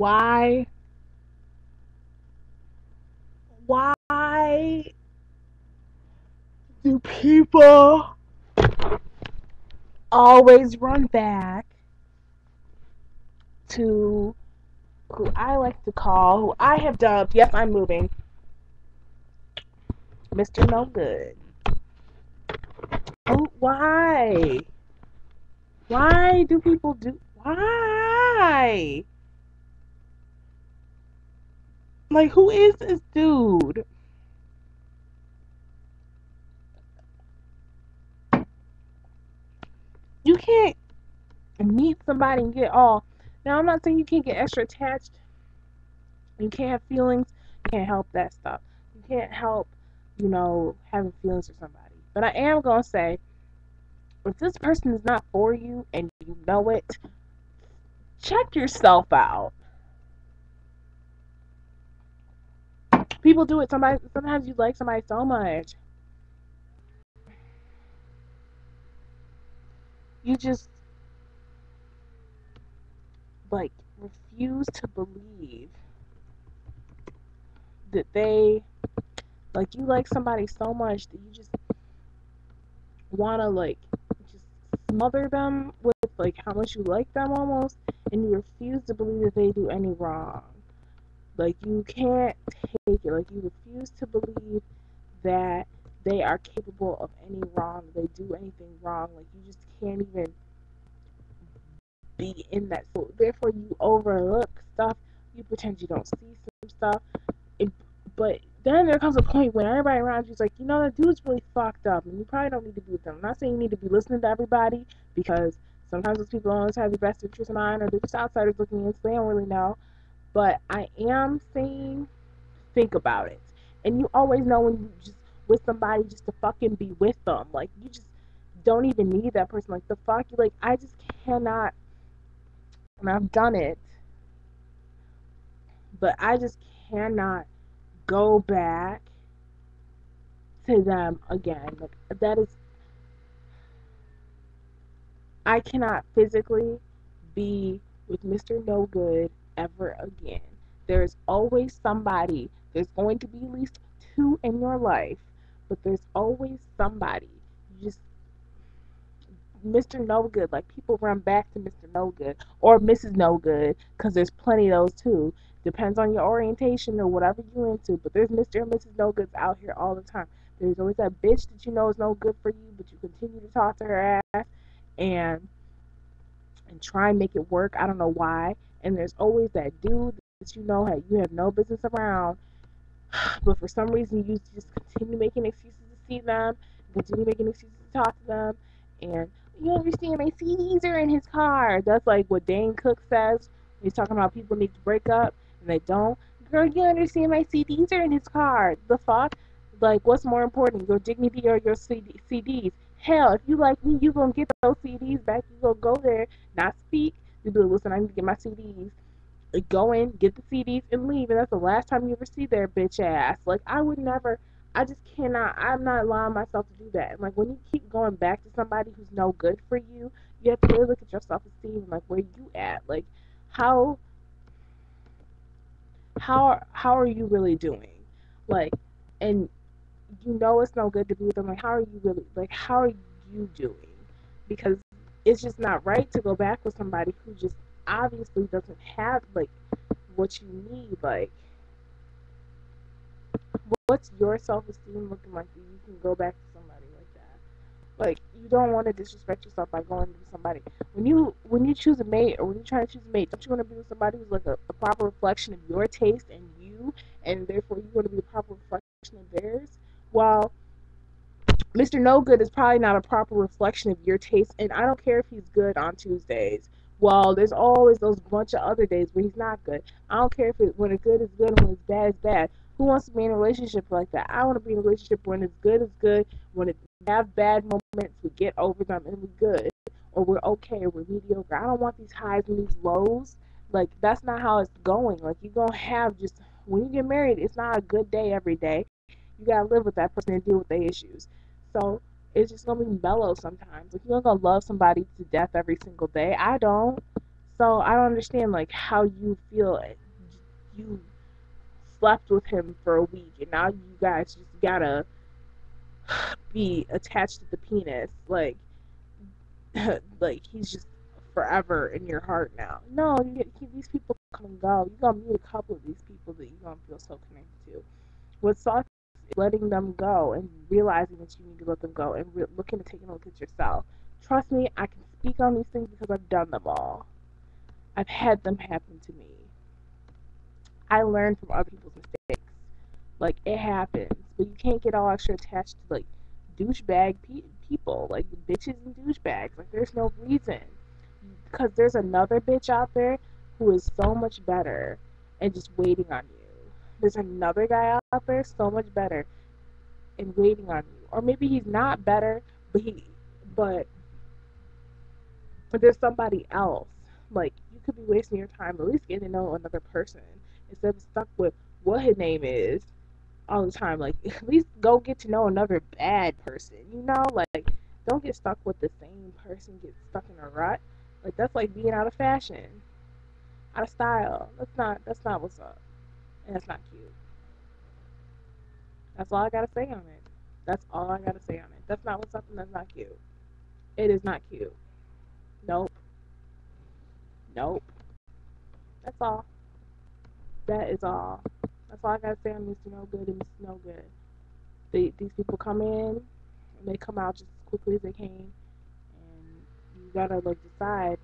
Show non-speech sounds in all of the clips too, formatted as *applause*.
why why do people always run back to who I like to call, who I have dubbed, yes, I'm moving, Mr. No Good. Oh, why? Why do people do why? Like who is this dude? You can't meet somebody and get all now I'm not saying you can't get extra attached. You can't have feelings. You can't help that stuff. You can't help, you know, having feelings for somebody. But I am gonna say if this person is not for you and you know it, check yourself out. People do it. Somebody sometimes you like somebody so much. You just like refuse to believe that they like you like somebody so much that you just want to like just smother them with like how much you like them almost and you refuse to believe that they do any wrong like you can't take it. Like you refuse to believe that they are capable of any wrong they do anything wrong. Like you just can't even be in that so therefore you overlook stuff. You pretend you don't see some stuff. But then there comes a point when everybody around you is like, you know, that dude's really fucked up, and you probably don't need to be with them. I'm not saying you need to be listening to everybody because sometimes those people don't always have your best interest in mind, or they're just outsiders looking in, so they don't really know. But I am saying, think about it, and you always know when you just with somebody just to fucking be with them. Like you just don't even need that person. Like the fuck, you like I just cannot, and I've done it, but I just cannot go back to them again. Like that is I cannot physically be with Mr. No Good ever again. There's always somebody. There's going to be at least two in your life, but there's always somebody. You just Mr. No Good, like people run back to Mr. No Good or Mrs. No Good because there's plenty of those too. Depends on your orientation or whatever you're into. But there's Mr. and Mrs. No Goods out here all the time. There's always that bitch that you know is no good for you, but you continue to talk to her ass and and try and make it work. I don't know why. And there's always that dude that you know you have no business around, *sighs* but for some reason you just continue making excuses to see them, continue making excuses to talk to them, and you understand my CDs are in his car. That's like what Dane Cook says. He's talking about people need to break up and they don't. Girl, you understand my CDs are in his car. The fuck? Like, what's more important, your dignity or your CD- CDs? Hell, if you like me, you gonna get those CDs back. You gonna go there, not speak. You be like, listen, I need to get my CDs. Go in, get the CDs, and leave. And that's the last time you ever see their bitch ass. Like, I would never. I just cannot. I'm not allowing myself to do that. And like, when you keep going back to somebody who's no good for you, you have to really look at your self esteem and like, where you at? Like, how how how are you really doing? Like, and you know it's no good to be with them. Like, how are you really? Like, how are you doing? Because it's just not right to go back with somebody who just obviously doesn't have like what you need. Like, what's your self esteem looking like that you can go back to somebody like that? Like, you don't want to disrespect yourself by going to somebody. When you when you choose a mate or when you try to choose a mate, don't you want to be with somebody who's like a, a proper reflection of your taste and you, and therefore you want to be a proper reflection of theirs? While Mr. No Good is probably not a proper reflection of your taste, and I don't care if he's good on Tuesdays. Well, there's always those bunch of other days where he's not good. I don't care if it, when it's good is good and when it's bad is bad. Who wants to be in a relationship like that? I want to be in a relationship when it's good is good, when it have bad moments, we get over them and we're good, or we're okay, or we're mediocre. I don't want these highs and these lows. Like that's not how it's going. Like you're gonna have just when you get married, it's not a good day every day. You gotta live with that person and deal with their issues. So it's just gonna be mellow sometimes. Like you're gonna love somebody to death every single day. I don't. So I don't understand like how you feel you slept with him for a week and now you guys just gotta *sighs* be attached to the penis like *laughs* like he's just forever in your heart now. No, you get, these people come and go. You're gonna meet a couple of these people that you're gonna feel so connected to. What sucks is letting them go and realizing that you need to let them go and re- looking to take a look at yourself. Trust me, I can speak on these things because I've done them all. I've had them happen to me. I learn from other people's mistakes. Like it happens, but you can't get all extra attached to like douchebag pe- people, like bitches and douchebags. Like there's no reason because there's another bitch out there who is so much better and just waiting on you. There's another guy out there so much better and waiting on you. Or maybe he's not better, but he but but there's somebody else. Like you could be wasting your time at least getting to know another person instead of stuck with what his name is all the time. Like *laughs* at least go get to know another bad person. You know, like don't get stuck with the same person. Get stuck in a rut. Like that's like being out of fashion, out of style. That's not that's not what's up, that's not cute. That's all I gotta say on it. That's all I gotta say on it. That's not what's up, and that's not cute. It is not cute. Nope. Nope. That's all. That is all. That's all I gotta say on Mr. No Good and Mr. No Good. They, these people come in and they come out just as quickly as they came and you gotta like decide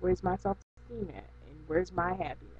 where's my self esteem at and where's my happiness.